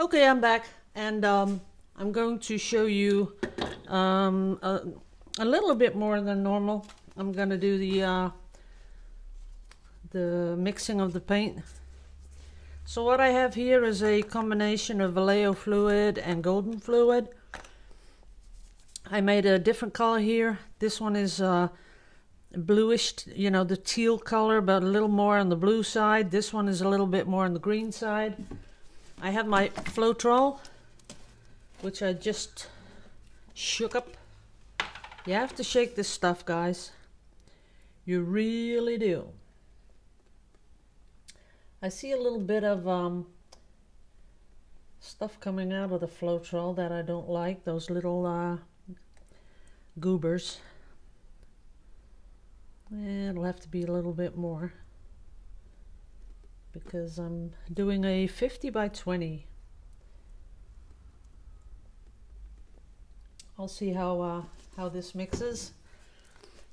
Okay, I'm back, and um, I'm going to show you um, a, a, little bit more than normal. I'm going to do the uh, the mixing of the paint. So what I have here is a combination of Vallejo fluid and golden fluid. I made a different color here. This one is uh, bluish, you know, the teal color, but a little more on the blue side. This one is a little bit more on the green side. I have my Floetrol, which I just shook up. You have to shake this stuff, guys. You really do. I see a little bit of um, stuff coming out of the Floetrol that I don't like. Those little uh, goobers. It'll have to be a little bit more because I'm doing a 50 by 20. I'll see how uh, how this mixes.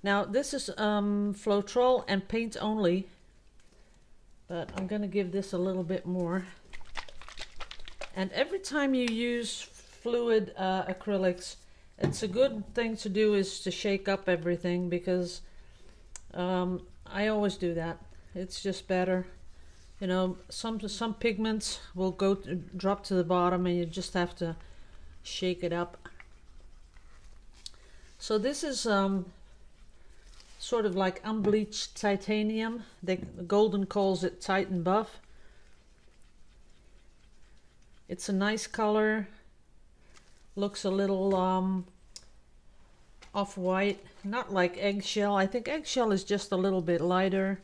Now this is um, Floetrol and paint only, but I'm going to give this a little bit more. And every time you use fluid uh, acrylics, it's a good thing to do is to shake up everything because um, I always do that. It's just better you know some some pigments will go to, drop to the bottom and you just have to shake it up. So this is um, sort of like unbleached titanium. The golden calls it titan buff. It's a nice color. Looks a little um, off-white. Not like eggshell. I think eggshell is just a little bit lighter.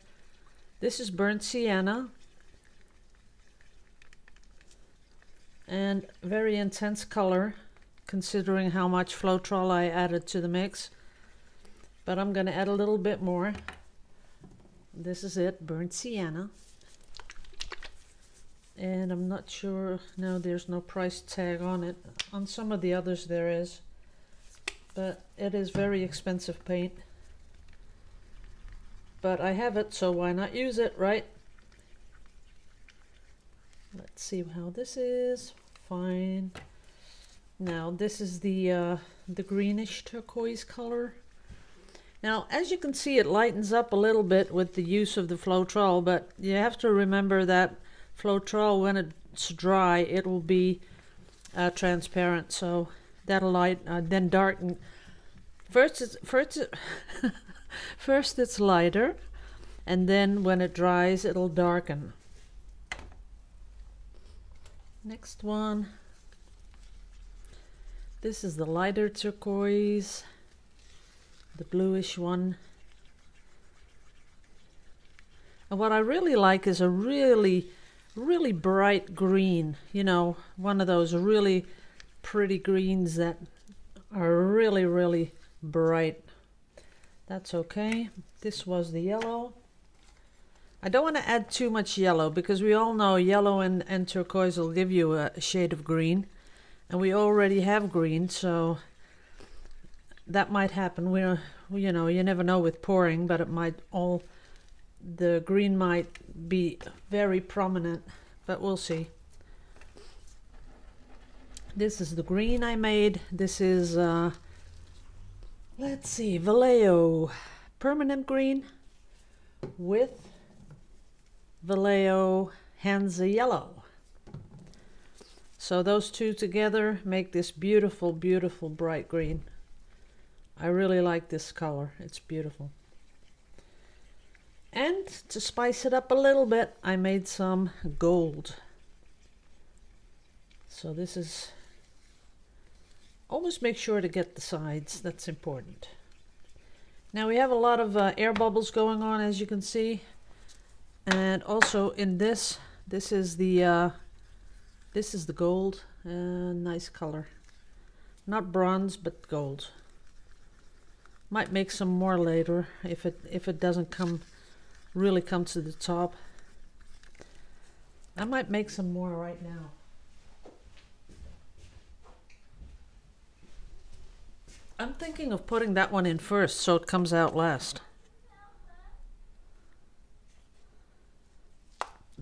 This is burnt sienna and very intense color considering how much Floetrol I added to the mix. But I'm gonna add a little bit more. This is it burnt sienna. And I'm not sure no there's no price tag on it. On some of the others there is but it is very expensive paint. But I have it so why not use it right Let's see how this is. Fine. Now this is the uh, the greenish turquoise color. Now as you can see it lightens up a little bit with the use of the Floetrol but you have to remember that Floetrol when it's dry it will be uh, transparent so that'll light uh, then darken. First it's, first, first it's lighter and then when it dries it'll darken. Next one. This is the lighter turquoise, the bluish one. And what I really like is a really, really bright green. You know, one of those really pretty greens that are really, really bright. That's okay. This was the yellow. I don't want to add too much yellow because we all know yellow and, and turquoise will give you a shade of green. And we already have green, so that might happen. We are you know, you never know with pouring, but it might all, the green might be very prominent, but we'll see. This is the green I made. This is, uh, let's see, Vallejo permanent green with Vallejo Hansa Yellow. So those two together make this beautiful, beautiful bright green. I really like this color. It's beautiful. And to spice it up a little bit, I made some gold. So this is, always make sure to get the sides. That's important. Now we have a lot of uh, air bubbles going on, as you can see and also in this this is the uh, this is the gold. Uh, nice color. Not bronze but gold. Might make some more later if it if it doesn't come really come to the top. I might make some more right now. I'm thinking of putting that one in first so it comes out last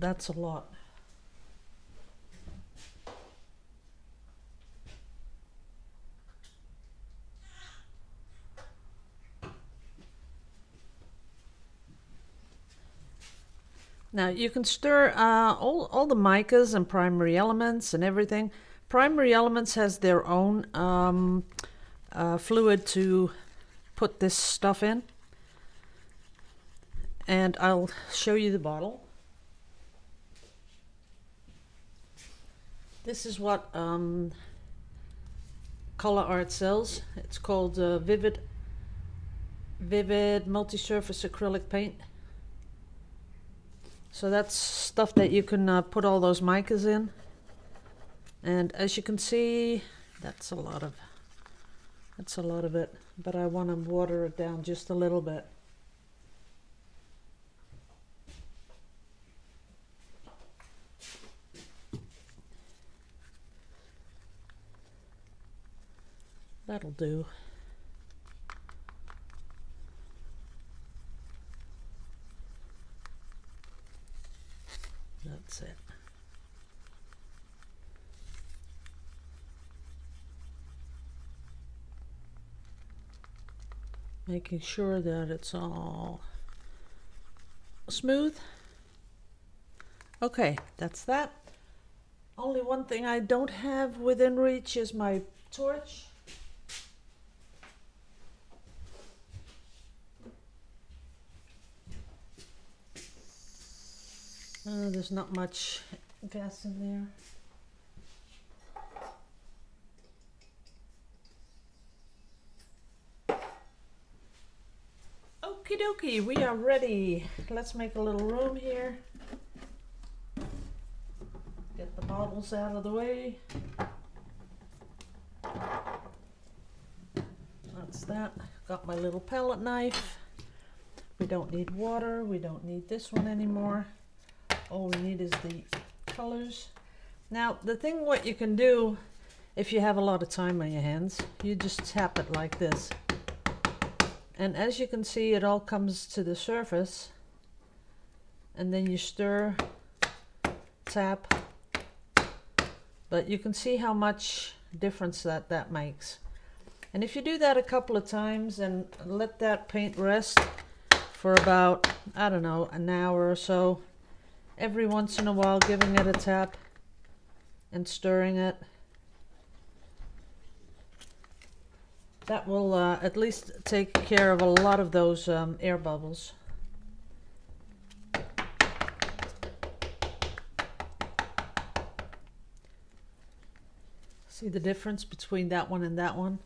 that's a lot. Now you can stir uh, all, all the micas and primary elements and everything. Primary elements has their own um, uh, fluid to put this stuff in. And I'll show you the bottle. This is what um, Color Art sells. It's called uh, Vivid Vivid Multi-Surface Acrylic Paint. So that's stuff that you can uh, put all those micas in. And as you can see, that's a lot of that's a lot of it, but I want to water it down just a little bit. That'll do. That's it. Making sure that it's all smooth. Okay, that's that. Only one thing I don't have within reach is my torch. Uh, there's not much gas in there. Okie dokie, we are ready. Let's make a little room here. Get the bottles out of the way. That's that. Got my little palette knife. We don't need water. We don't need this one anymore. All we need is the colors. Now, the thing what you can do if you have a lot of time on your hands, you just tap it like this. And as you can see, it all comes to the surface. And then you stir, tap. But you can see how much difference that that makes. And if you do that a couple of times and let that paint rest for about, I don't know, an hour or so, every once in a while giving it a tap and stirring it. That will uh, at least take care of a lot of those um, air bubbles. See the difference between that one and that one?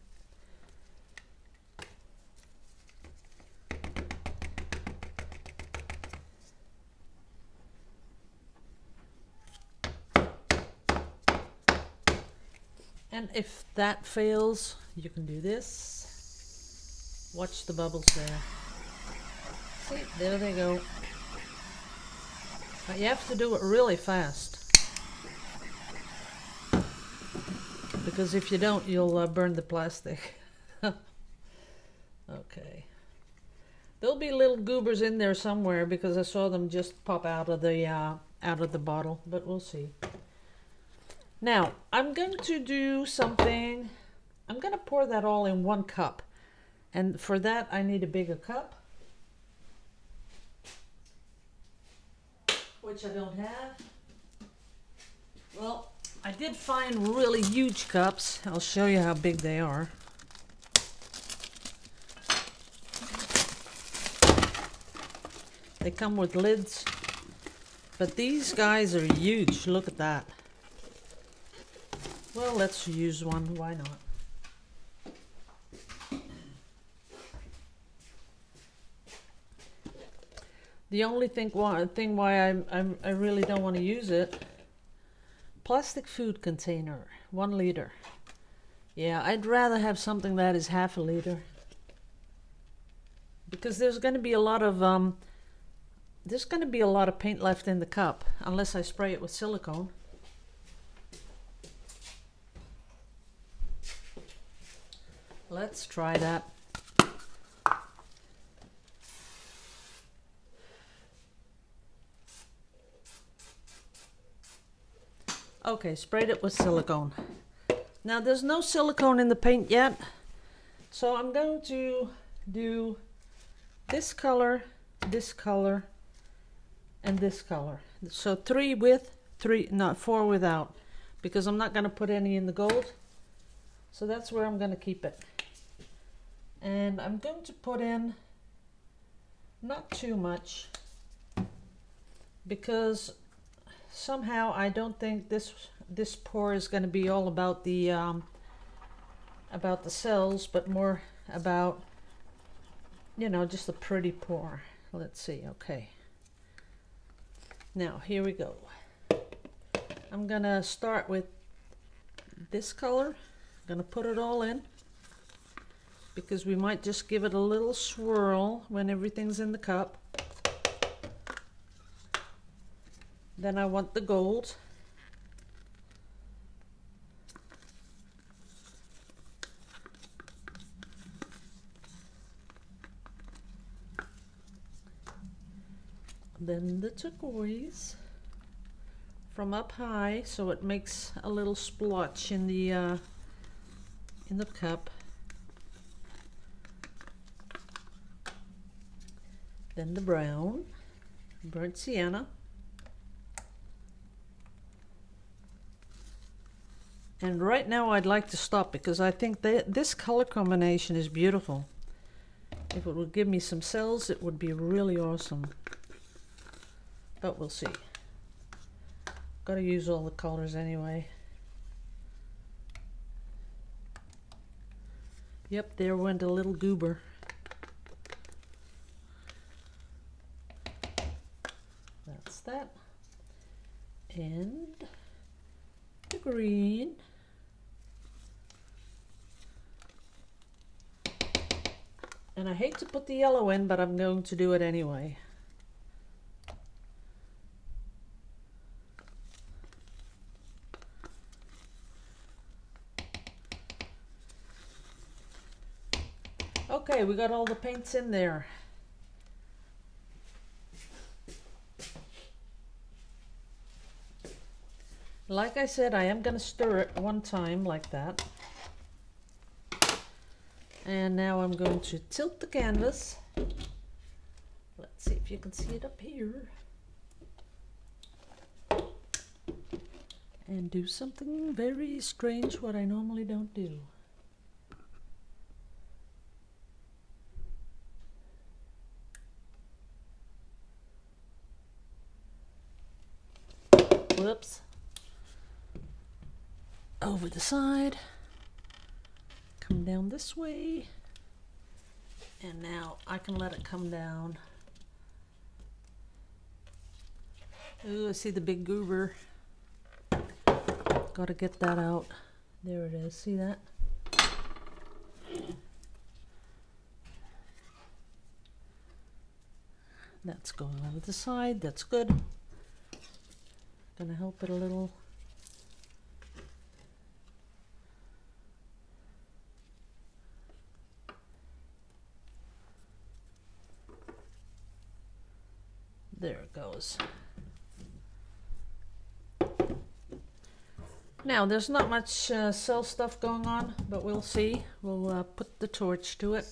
If that fails, you can do this. Watch the bubbles there. See, there they go. But you have to do it really fast. Because if you don't, you'll uh, burn the plastic. okay. There'll be little goobers in there somewhere because I saw them just pop out of the uh, out of the bottle, but we'll see. Now, I'm going to do something. I'm going to pour that all in one cup. And for that, I need a bigger cup. Which I don't have. Well, I did find really huge cups. I'll show you how big they are. They come with lids. But these guys are huge. Look at that. Well, let's use one. Why not? The only thing why, thing why I, I, I really don't want to use it, plastic food container, one liter. Yeah, I'd rather have something that is half a liter. Because there's going to be a lot of, um, there's going to be a lot of paint left in the cup, unless I spray it with silicone. Let's try that. Okay, sprayed it with silicone. Now there's no silicone in the paint yet, so I'm going to do this color, this color, and this color. So three with, three, not four without, because I'm not going to put any in the gold. So that's where I'm going to keep it. And I'm going to put in not too much because somehow I don't think this this pour is going to be all about the um, about the cells, but more about you know just a pretty pour. Let's see. Okay. Now here we go. I'm gonna start with this color. I'm gonna put it all in because we might just give it a little swirl when everything's in the cup. Then I want the gold. Then the turquoise from up high so it makes a little splotch in the uh, in the cup. Then the brown, burnt sienna. And right now I'd like to stop because I think that this color combination is beautiful. If it would give me some cells, it would be really awesome. But we'll see. Gotta use all the colors anyway. Yep, there went a little goober. That's that. And the green. And I hate to put the yellow in, but I'm going to do it anyway. Okay, we got all the paints in there. Like I said, I am going to stir it one time like that. And now I'm going to tilt the canvas. Let's see if you can see it up here. And do something very strange what I normally don't do. Whoops. Over the side. Come down this way. And now I can let it come down. Ooh, I see the big goober. Gotta get that out. There it is. See that? That's going over the side. That's good. Gonna help it a little. There it goes. Now, there's not much uh, cell stuff going on, but we'll see. We'll uh, put the torch to it.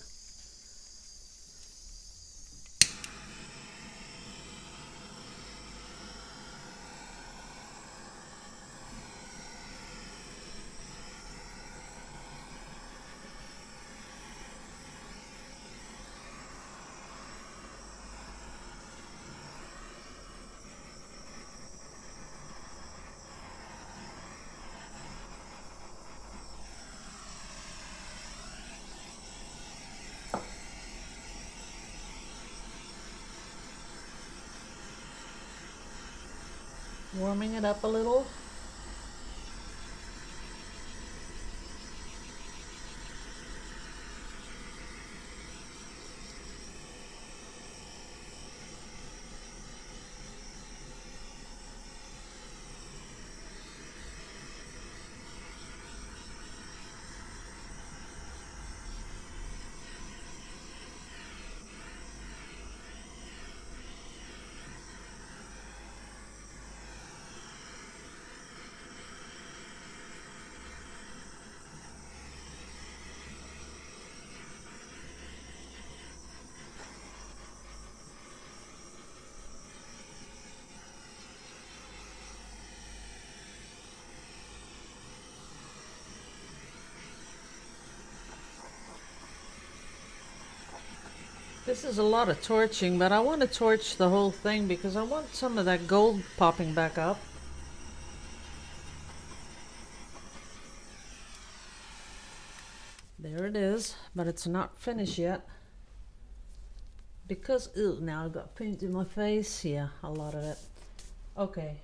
It up a little. This is a lot of torching, but I want to torch the whole thing because I want some of that gold popping back up. There it is, but it's not finished yet. Because, ew, now I've got paint in my face. Yeah, a lot of it. Okay.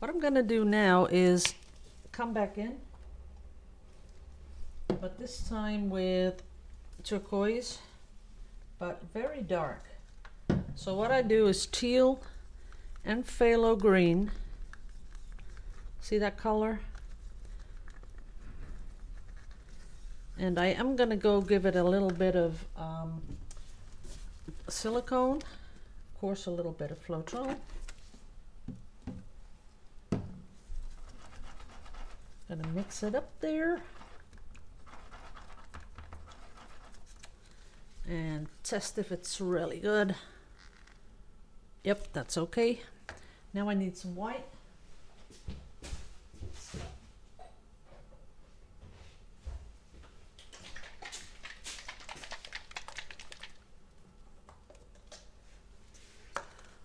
What I'm gonna do now is come back in, but this time with turquoise, but very dark. So what I do is teal and phthalo green. See that color? And I am gonna go give it a little bit of um, silicone, of course a little bit of Floetrol. Gonna mix it up there. And test if it's really good. Yep, that's okay. Now I need some white.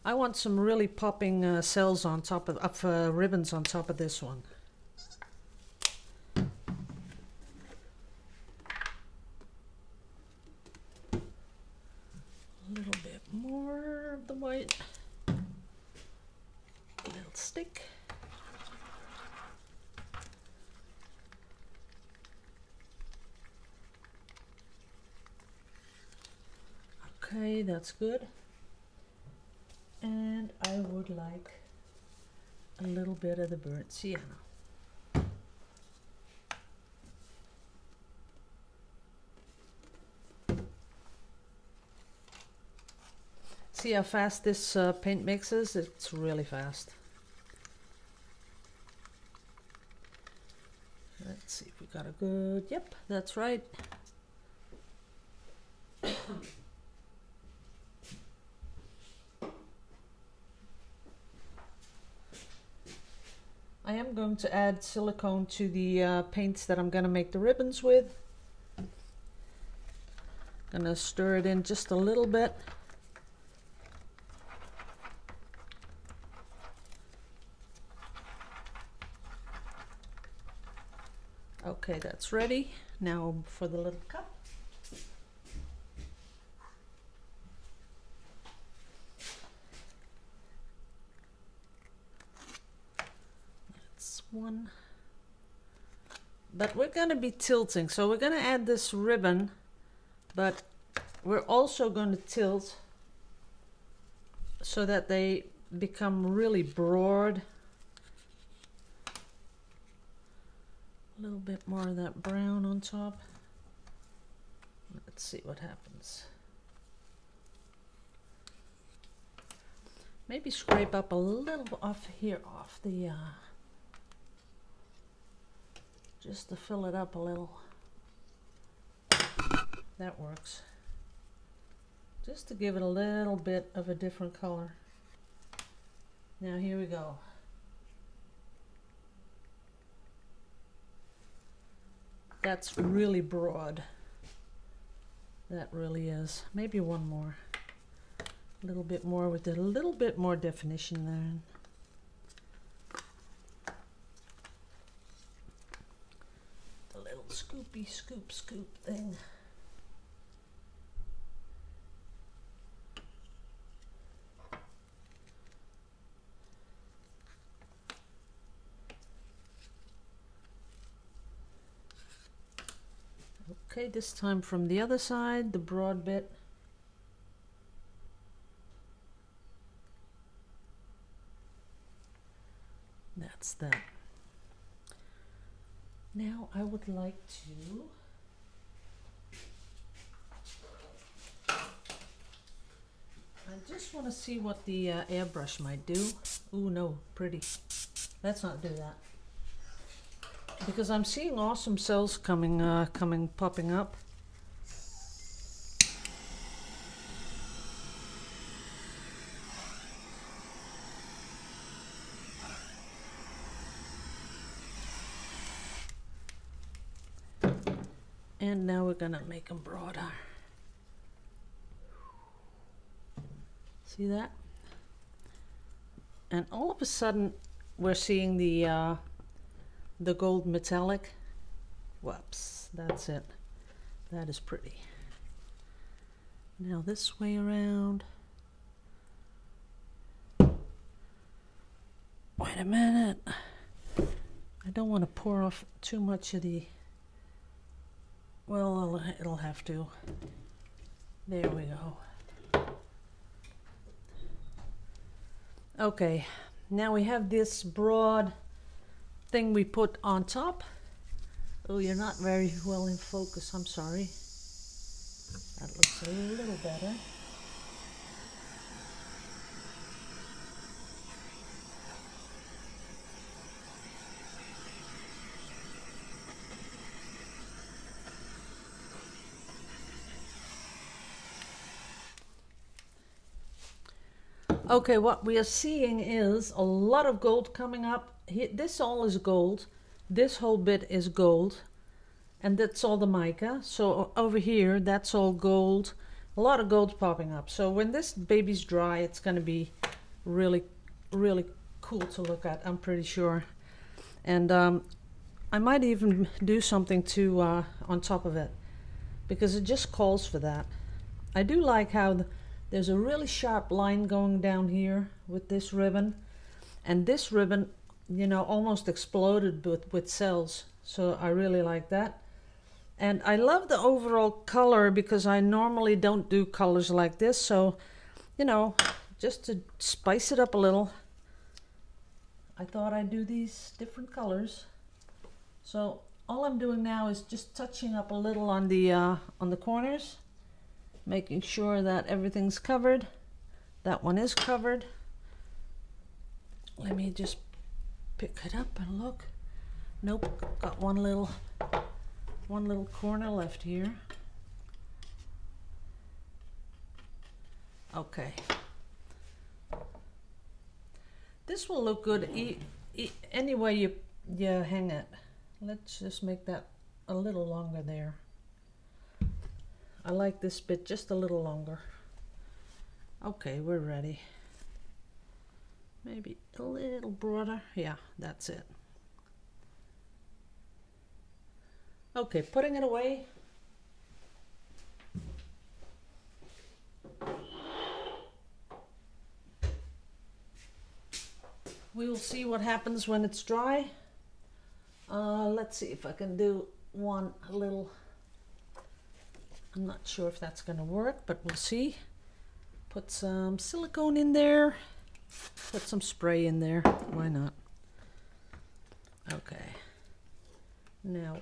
I want some really popping uh, cells on top of, uh, ribbons on top of this one. A little bit more of the white. A little stick. That's good. And I would like a little bit of the burnt sienna. See how fast this uh, paint mixes? It's really fast. Let's see if we got a good, yep, that's right. I am going to add silicone to the uh, paints that I'm going to make the ribbons with. Gonna stir it in just a little bit. Okay, that's ready. Now for the little cup. That's one. But we're gonna be tilting, so we're gonna add this ribbon, but we're also going to tilt so that they become really broad. A little bit more of that brown on top. Let's see what happens. Maybe scrape up a little off here, off the, uh, just to fill it up a little. That works. Just to give it a little bit of a different color. Now here we go. That's really broad. That really is. Maybe one more. A little bit more with a little bit more definition there. The little scoop scoop thing. Okay, this time from the other side, the broad bit. That's that. Now I would like to I just want to see what the uh, airbrush might do. Ooh, no, pretty. Let's not do that because I'm seeing awesome cells coming, uh, coming, popping up. And now we're gonna make them broader. See that? And all of a sudden, we're seeing the uh, the gold metallic. Whoops, that's it. That is pretty. Now this way around. Wait a minute. I don't want to pour off too much of the. Well, I'll- it'll have to. There we go. Okay, now we have this broad thing we put on top. Oh, you're not very well in focus. I'm sorry. That looks a little better. Okay, what we are seeing is a lot of gold coming up. This all is gold. This whole bit is gold. And that's all the mica. So over here, that's all gold. A lot of gold popping up. So when this baby's dry, it's going to be really, really cool to look at, I'm pretty sure. And um, I might even do something to uh, on top of it because it just calls for that. I do like how the, there's a really sharp line going down here with this ribbon, and this ribbon, you know, almost exploded with, with cells. So I really like that. And I love the overall color because I normally don't do colors like this. So, you know, just to spice it up a little, I thought I'd do these different colors. So all I'm doing now is just touching up a little on the uh, on the corners making sure that everything's covered. That one is covered. Let me just pick it up and look. Nope, got one little one little corner left here. Okay. This will look good e- e- any way you you hang it. Let's just make that a little longer there. I like this bit just a little longer. Okay, we're ready. Maybe a little broader. Yeah, that's it. Okay, putting it away. We will see what happens when it's dry. Uh, let's see if I can do one little I'm not sure if that's going to work, but we'll see. Put some silicone in there. Put some spray in there. Why not? Okay. Now,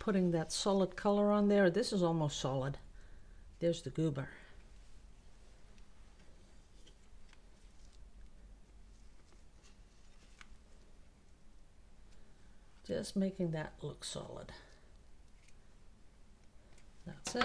putting that solid color on there. This is almost solid. There's the goober. Just making that look solid. That's it.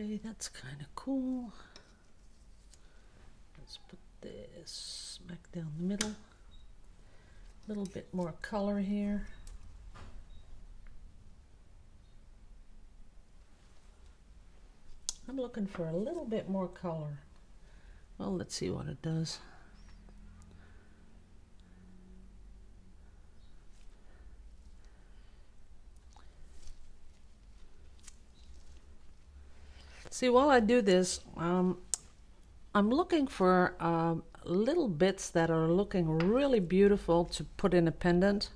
Okay, that's kind of cool. Let's put this back down the middle. A little bit more color here. I'm looking for a little bit more color. Well, let's see what it does. See, while I do this, um, I'm looking for um, little bits that are looking really beautiful to put in a pendant.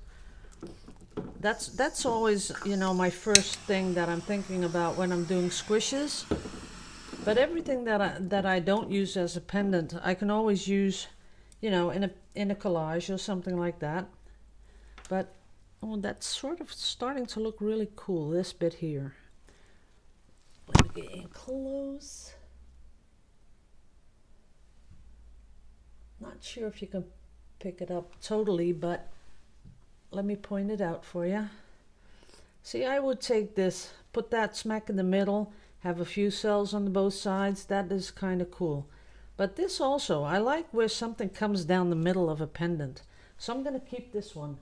That's that's always you know my first thing that I'm thinking about when I'm doing squishes. But everything that I that I don't use as a pendant, I can always use, you know, in a in a collage or something like that. But oh, that's sort of starting to look really cool. This bit here. Let me get in close. Not sure if you can pick it up totally, but let me point it out for you. See, I would take this, put that smack in the middle, have a few cells on both sides. That is kind of cool. But this also, I like where something comes down the middle of a pendant. So I'm going to keep this one.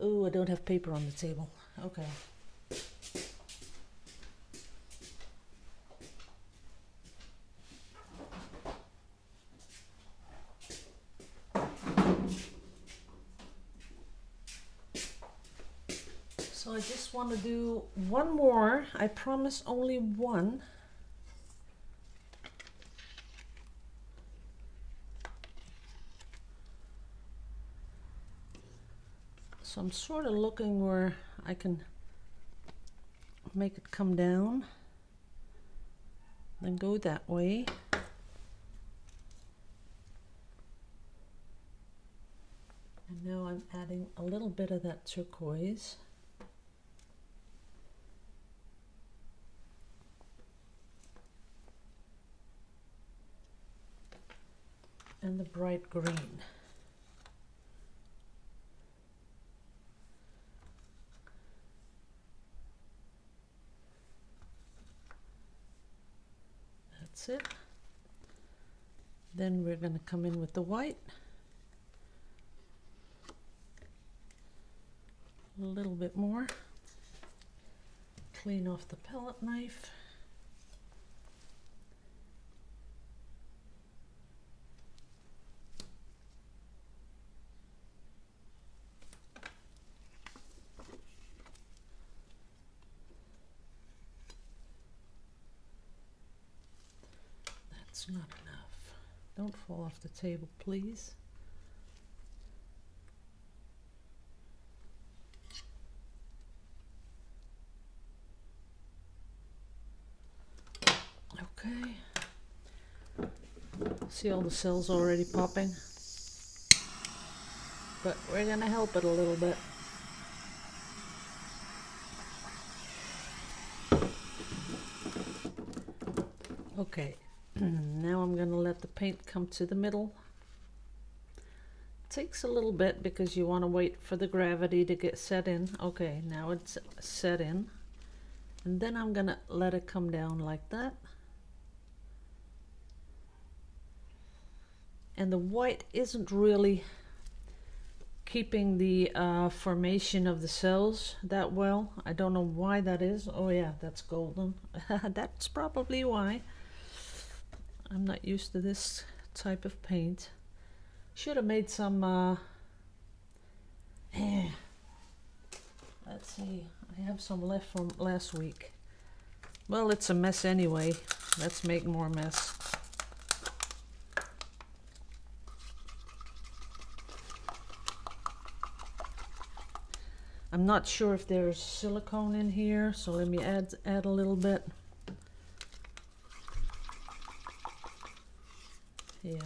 Oh, I don't have paper on the table. Okay. So I want to do one more. I promise only one. So I'm sort of looking where I can make it come down. Then go that way. And now I'm adding a little bit of that turquoise. And the bright green. That's it. Then we're going to come in with the white. A little bit more. Clean off the palette knife. That's not enough. Don't fall off the table, please. Okay. See all the cells already popping? But we're gonna help it a little bit. Okay, now I'm gonna let the paint come to the middle. Takes a little bit because you want to wait for the gravity to get set in. Okay, now it's set in. And then I'm gonna let it come down like that. and the white isn't really keeping the uh, formation of the cells that well. I don't know why that is. Oh yeah, that's golden. that's probably why. I'm not used to this type of paint. Should have made some, uh, eh. let's see, I have some left from last week. Well, it's a mess anyway. Let's make more mess. I'm not sure if there's silicone in here, so let me add, add a little bit. Yeah.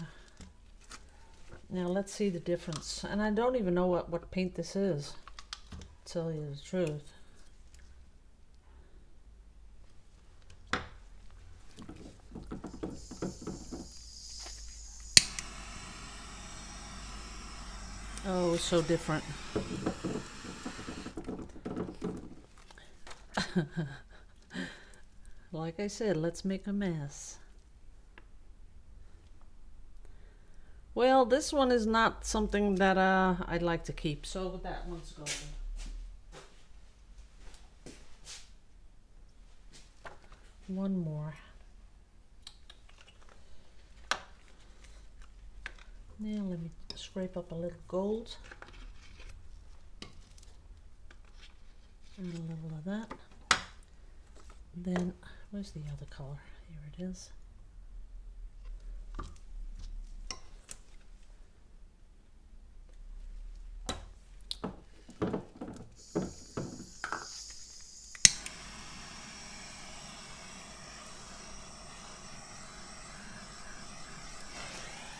Now let's see the difference. And I don't even know what, what paint this is, tell you the truth. Oh, so different. like I said, let's make a mess. Well, this one is not something that uh, I'd like to keep, so that one's going. One more. Now let me scrape up a little gold. And a little of that. Then, where's the other color? Here it is.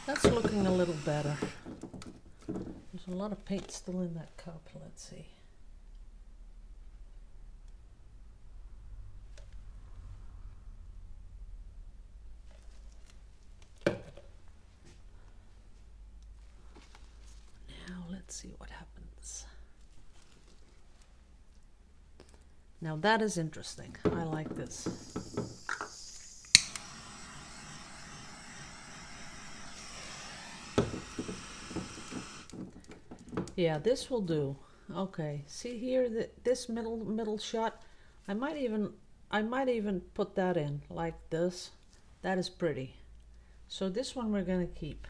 That's looking a little better. There's a lot of paint still in that cup. Let's see. Now let's see what happens. Now that is interesting. I like this. Yeah, this will do. Okay, see here that this middle middle shot. I might even I might even put that in like this. That is pretty. So this one we're gonna keep.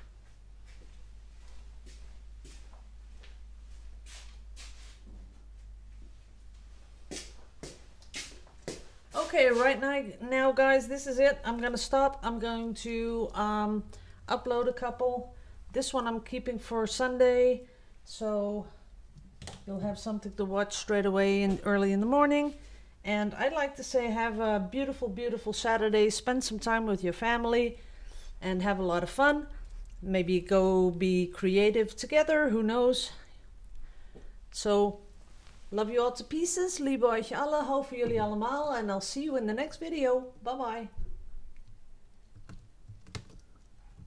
Okay, right now, now guys, this is it. I'm gonna stop. I'm going to um, upload a couple. This one I'm keeping for Sunday, so you'll have something to watch straight away and early in the morning. And I'd like to say have a beautiful, beautiful Saturday. Spend some time with your family and have a lot of fun. Maybe go be creative together, who knows? So, love you all to pieces. Liebe euch alle, hou voor jullie allemaal. And I'll see you in the next video. Bye bye.